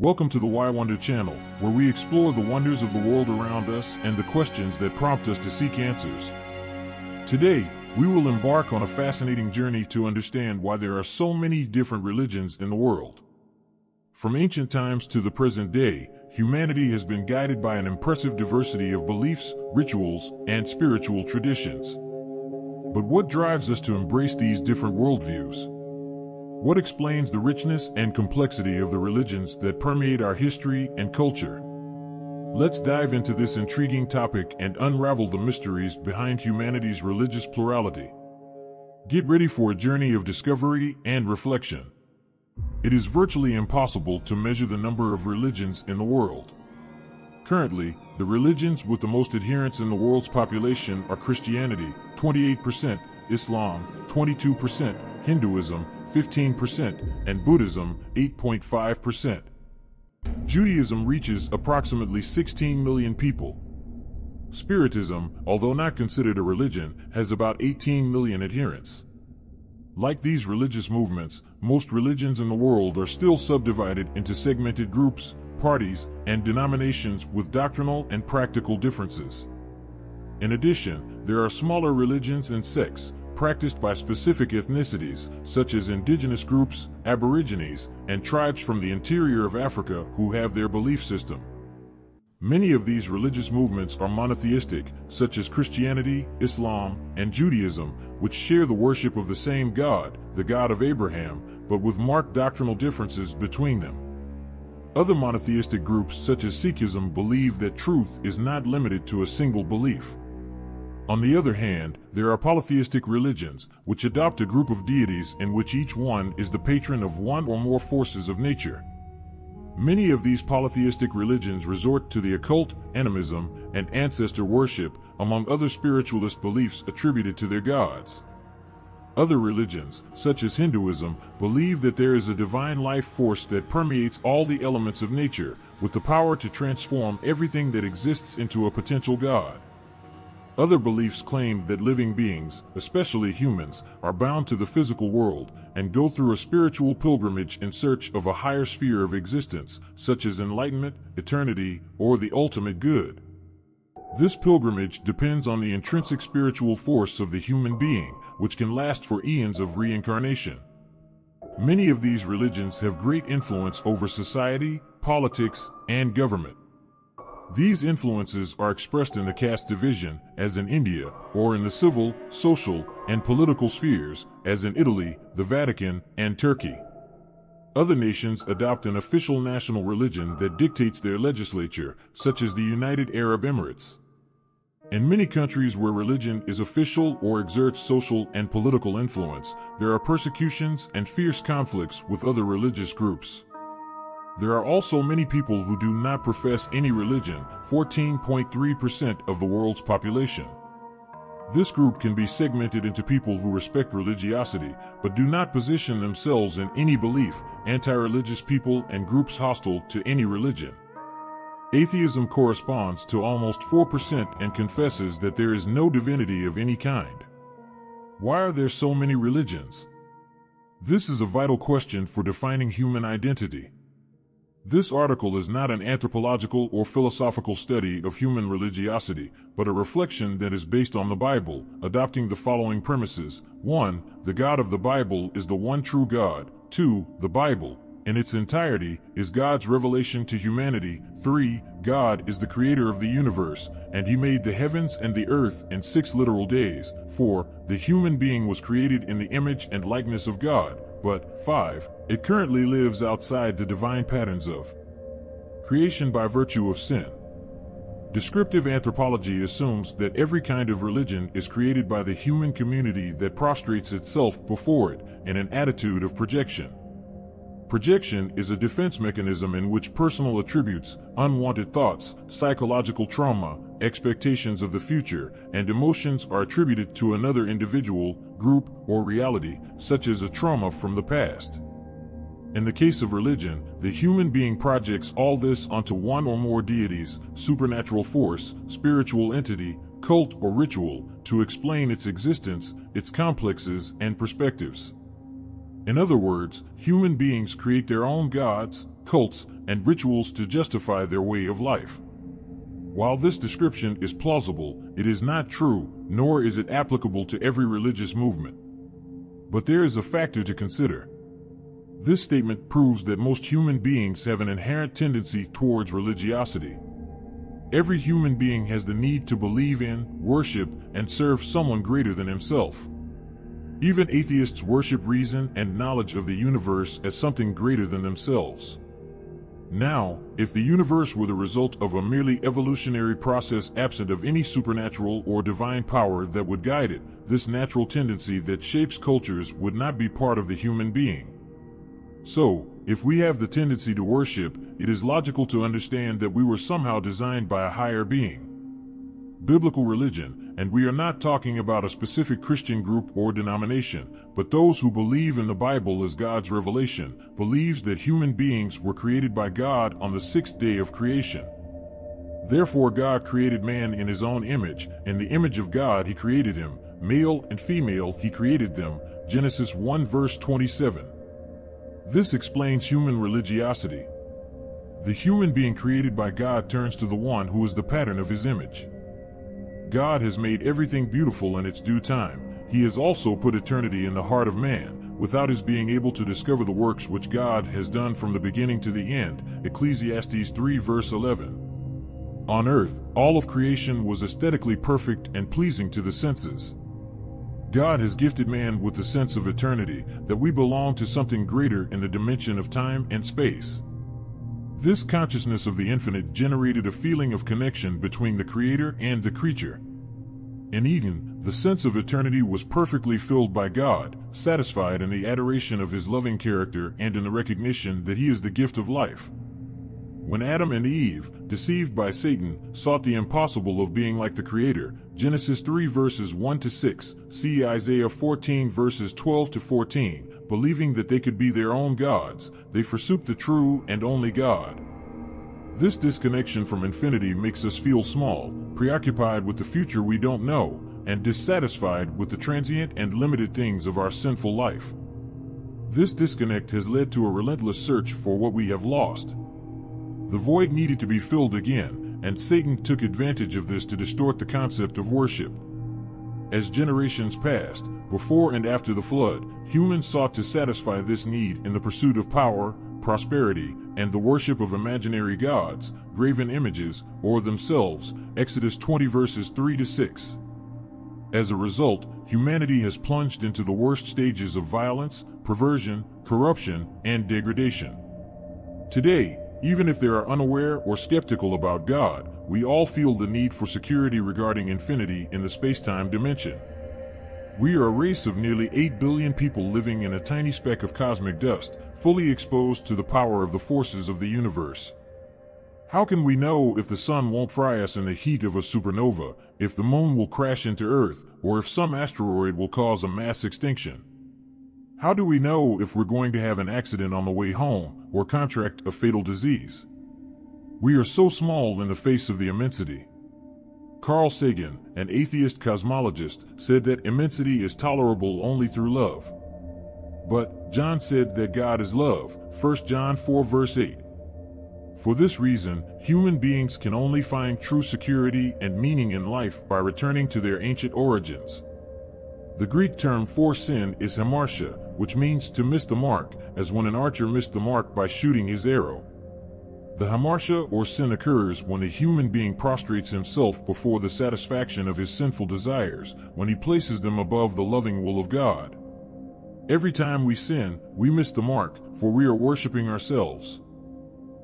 Welcome to the Why Wonder channel, where we explore the wonders of the world around us and the questions that prompt us to seek answers. Today, we will embark on a fascinating journey to understand why there are so many different religions in the world. From ancient times to the present day, humanity has been guided by an impressive diversity of beliefs, rituals, and spiritual traditions. But what drives us to embrace these different worldviews? What explains the richness and complexity of the religions that permeate our history and culture? Let's dive into this intriguing topic and unravel the mysteries behind humanity's religious plurality. Get ready for a journey of discovery and reflection. It is virtually impossible to measure the number of religions in the world. Currently, the religions with the most adherents in the world's population are Christianity, 28%, Islam, 22%, Hinduism, 15%, and Buddhism, 8.5%. Judaism reaches approximately 16 million people. Spiritism, although not considered a religion, has about 18 million adherents. Like these religious movements, most religions in the world are still subdivided into segmented groups, parties, and denominations with doctrinal and practical differences. In addition, there are smaller religions and sects, practiced by specific ethnicities, such as indigenous groups, aborigines, and tribes from the interior of Africa who have their belief system. Many of these religious movements are monotheistic, such as Christianity, Islam, and Judaism, which share the worship of the same God, the God of Abraham, but with marked doctrinal differences between them. Other monotheistic groups, such as Sikhism, believe that truth is not limited to a single belief. On the other hand, there are polytheistic religions, which adopt a group of deities in which each one is the patron of one or more forces of nature. Many of these polytheistic religions resort to the occult, animism, and ancestor worship, among other spiritualist beliefs attributed to their gods. Other religions, such as Hinduism, believe that there is a divine life force that permeates all the elements of nature, with the power to transform everything that exists into a potential god. Other beliefs claim that living beings, especially humans, are bound to the physical world and go through a spiritual pilgrimage in search of a higher sphere of existence, such as enlightenment, eternity, or the ultimate good. This pilgrimage depends on the intrinsic spiritual force of the human being, which can last for eons of reincarnation. Many of these religions have great influence over society, politics, and government. These influences are expressed in the caste division, as in India, or in the civil, social, and political spheres, as in Italy, the Vatican, and Turkey. Other nations adopt an official national religion that dictates their legislature, such as the United Arab Emirates. In many countries where religion is official or exerts social and political influence, there are persecutions and fierce conflicts with other religious groups. There are also many people who do not profess any religion, 14.3% of the world's population. This group can be segmented into people who respect religiosity, but do not position themselves in any belief, anti-religious people and groups hostile to any religion. Atheism corresponds to almost 4% and confesses that there is no divinity of any kind. Why are there so many religions? This is a vital question for defining human identity. This article is not an anthropological or philosophical study of human religiosity, but a reflection that is based on the Bible, adopting the following premises. 1. The God of the Bible is the one true God. 2. The Bible, in its entirety, is God's revelation to humanity. 3. God is the creator of the universe, and he made the heavens and the earth in six literal days. 4. The human being was created in the image and likeness of God but 5. It currently lives outside the divine patterns of creation by virtue of sin. Descriptive anthropology assumes that every kind of religion is created by the human community that prostrates itself before it in an attitude of projection. Projection is a defense mechanism in which personal attributes, unwanted thoughts, psychological trauma, expectations of the future, and emotions are attributed to another individual, group, or reality, such as a trauma from the past. In the case of religion, the human being projects all this onto one or more deities, supernatural force, spiritual entity, cult, or ritual to explain its existence, its complexes, and perspectives. In other words, human beings create their own gods, cults, and rituals to justify their way of life. While this description is plausible, it is not true, nor is it applicable to every religious movement. But there is a factor to consider. This statement proves that most human beings have an inherent tendency towards religiosity. Every human being has the need to believe in, worship, and serve someone greater than himself. Even atheists worship reason and knowledge of the universe as something greater than themselves. Now, if the universe were the result of a merely evolutionary process absent of any supernatural or divine power that would guide it, this natural tendency that shapes cultures would not be part of the human being. So, if we have the tendency to worship, it is logical to understand that we were somehow designed by a higher being. Biblical religion, and we are not talking about a specific Christian group or denomination, but those who believe in the Bible as God's revelation, believes that human beings were created by God on the sixth day of creation. Therefore God created man in his own image, in the image of God he created him, male and female he created them, Genesis 1 verse 27. This explains human religiosity. The human being created by God turns to the one who is the pattern of his image. God has made everything beautiful in its due time. He has also put eternity in the heart of man, without his being able to discover the works which God has done from the beginning to the end. Ecclesiastes 3 verse 11. On earth, all of creation was aesthetically perfect and pleasing to the senses. God has gifted man with the sense of eternity, that we belong to something greater in the dimension of time and space. This consciousness of the infinite generated a feeling of connection between the Creator and the creature. In Eden, the sense of eternity was perfectly filled by God, satisfied in the adoration of his loving character and in the recognition that he is the gift of life. When Adam and Eve, deceived by Satan, sought the impossible of being like the Creator, Genesis 3 verses 1 to 6, see Isaiah 14 verses 12 to 14, believing that they could be their own gods, they forsook the true and only God. This disconnection from infinity makes us feel small, preoccupied with the future we don't know, and dissatisfied with the transient and limited things of our sinful life. This disconnect has led to a relentless search for what we have lost. The void needed to be filled again, and Satan took advantage of this to distort the concept of worship. As generations passed, before and after the flood, humans sought to satisfy this need in the pursuit of power, prosperity, and the worship of imaginary gods, graven images, or themselves, Exodus 20 verses 3 to 6. As a result, humanity has plunged into the worst stages of violence, perversion, corruption, and degradation. Today, even if they are unaware or skeptical about God, we all feel the need for security regarding infinity in the space-time dimension. We are a race of nearly 8 billion people living in a tiny speck of cosmic dust, fully exposed to the power of the forces of the universe. How can we know if the sun won't fry us in the heat of a supernova, if the moon will crash into Earth, or if some asteroid will cause a mass extinction? How do we know if we're going to have an accident on the way home or contract a fatal disease? We are so small in the face of the immensity. Carl Sagan, an atheist cosmologist, said that immensity is tolerable only through love. But John said that God is love, 1 John 4 verse 8. For this reason, human beings can only find true security and meaning in life by returning to their ancient origins. The Greek term for sin is hamartia, which means to miss the mark, as when an archer missed the mark by shooting his arrow. The hamartia or sin occurs when a human being prostrates himself before the satisfaction of his sinful desires, when he places them above the loving will of God. Every time we sin, we miss the mark, for we are worshiping ourselves.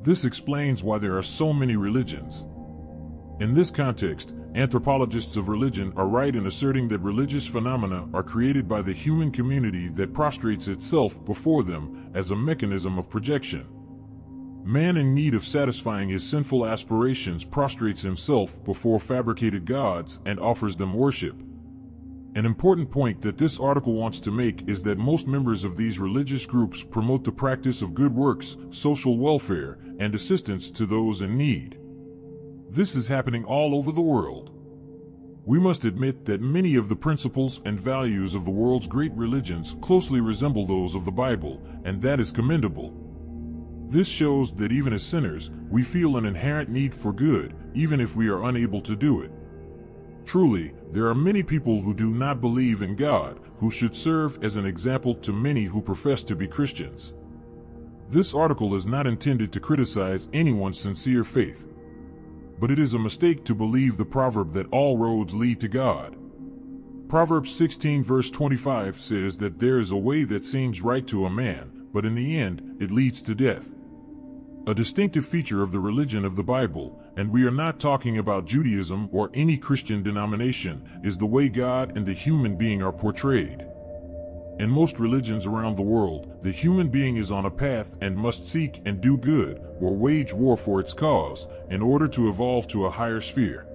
This explains why there are so many religions. In this context, Anthropologists of religion are right in asserting that religious phenomena are created by the human community that prostrates itself before them as a mechanism of projection. Man in need of satisfying his sinful aspirations prostrates himself before fabricated gods and offers them worship. An important point that this article wants to make is that most members of these religious groups promote the practice of good works, social welfare, and assistance to those in need. This is happening all over the world. We must admit that many of the principles and values of the world's great religions closely resemble those of the Bible, and that is commendable. This shows that even as sinners, we feel an inherent need for good, even if we are unable to do it. Truly, there are many people who do not believe in God, who should serve as an example to many who profess to be Christians. This article is not intended to criticize anyone's sincere faith, but it is a mistake to believe the proverb that all roads lead to God. Proverbs 16 verse 25 says that there is a way that seems right to a man, but in the end, it leads to death a distinctive feature of the religion of the Bible, and we are not talking about Judaism or any Christian denomination, is the way God and the human being are portrayed. In most religions around the world, the human being is on a path and must seek and do good, or wage war for its cause, in order to evolve to a higher sphere.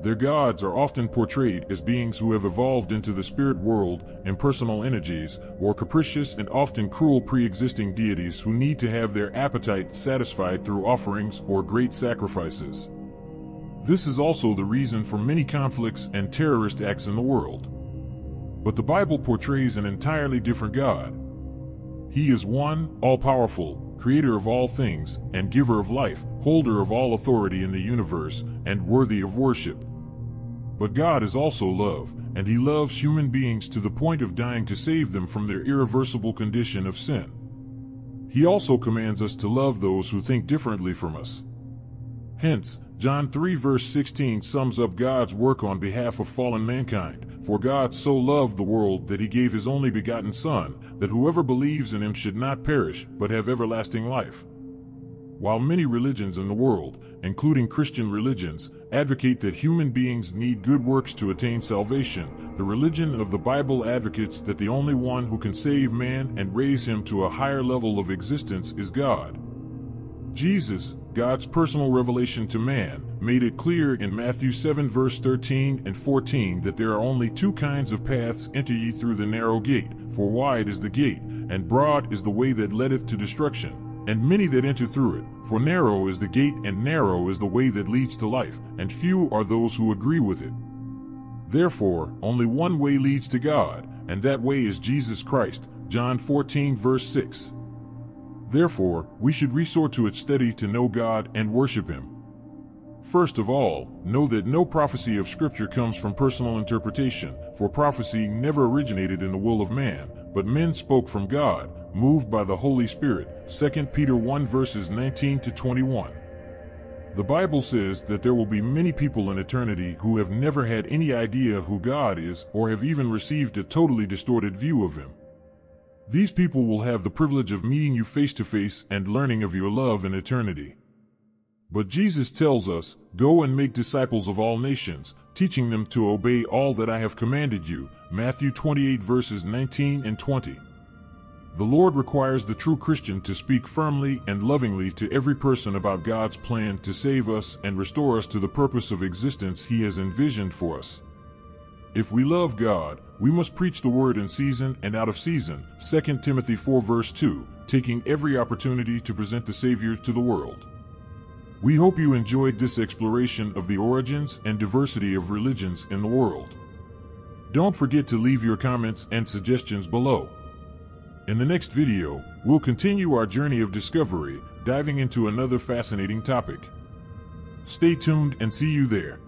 Their gods are often portrayed as beings who have evolved into the spirit world, impersonal energies, or capricious and often cruel pre-existing deities who need to have their appetite satisfied through offerings or great sacrifices. This is also the reason for many conflicts and terrorist acts in the world. But the Bible portrays an entirely different God. He is one, all-powerful, creator of all things, and giver of life, holder of all authority in the universe, and worthy of worship. But God is also love, and He loves human beings to the point of dying to save them from their irreversible condition of sin. He also commands us to love those who think differently from us. Hence, John 3 verse 16 sums up God's work on behalf of fallen mankind. For God so loved the world that he gave his only begotten Son, that whoever believes in him should not perish, but have everlasting life. While many religions in the world, including Christian religions, advocate that human beings need good works to attain salvation, the religion of the Bible advocates that the only one who can save man and raise him to a higher level of existence is God. Jesus, God's personal revelation to man, made it clear in Matthew 7 verse 13 and 14 that there are only two kinds of paths enter ye through the narrow gate, for wide is the gate, and broad is the way that leadeth to destruction and many that enter through it. For narrow is the gate and narrow is the way that leads to life, and few are those who agree with it. Therefore, only one way leads to God, and that way is Jesus Christ. John 14 verse 6. Therefore, we should resort to it steady to know God and worship Him. First of all, know that no prophecy of Scripture comes from personal interpretation, for prophecy never originated in the will of man, but men spoke from God, moved by the Holy Spirit. 2 Peter 1 verses 19 to 21. The Bible says that there will be many people in eternity who have never had any idea of who God is or have even received a totally distorted view of Him. These people will have the privilege of meeting you face to face and learning of your love in eternity. But Jesus tells us, Go and make disciples of all nations, teaching them to obey all that I have commanded you. Matthew 28 verses 19 and 20. The Lord requires the true Christian to speak firmly and lovingly to every person about God's plan to save us and restore us to the purpose of existence He has envisioned for us. If we love God, we must preach the word in season and out of season, 2 Timothy 4 verse 2, taking every opportunity to present the Savior to the world. We hope you enjoyed this exploration of the origins and diversity of religions in the world. Don't forget to leave your comments and suggestions below. In the next video, we'll continue our journey of discovery, diving into another fascinating topic. Stay tuned and see you there.